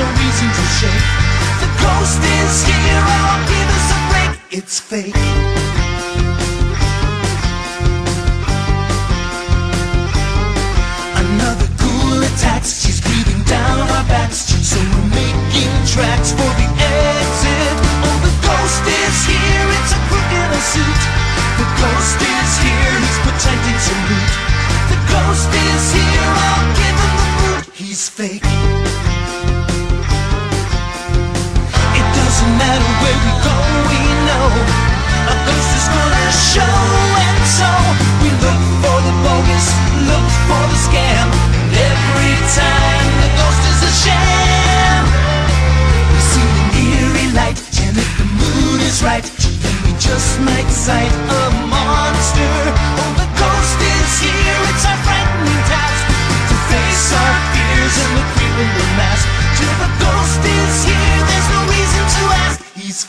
no reason to shake. The ghost is here, oh, give us a break. It's fake. Another ghoul attacks, she's breathing down our backs. So we're making tracks for the exit. Oh, the ghost is here, it's a crook in a suit. The ghost is here, he's pretending to loot. The ghost is here, I'll give him the boot. He's fake. Doesn't matter where we go, we know a ghost is gonna show, and so we look for the bogus, look for the scam. Every time the ghost is a sham, we see eerie light, and if the mood is right, then we just might sight a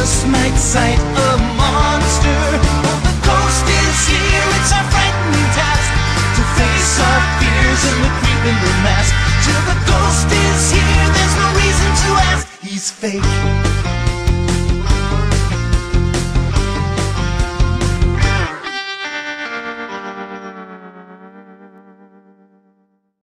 just might sight a monster. Oh, the ghost is here, it's our frightening task to face our fears and the creep in the mask. Till the ghost is here, there's no reason to ask. He's fake.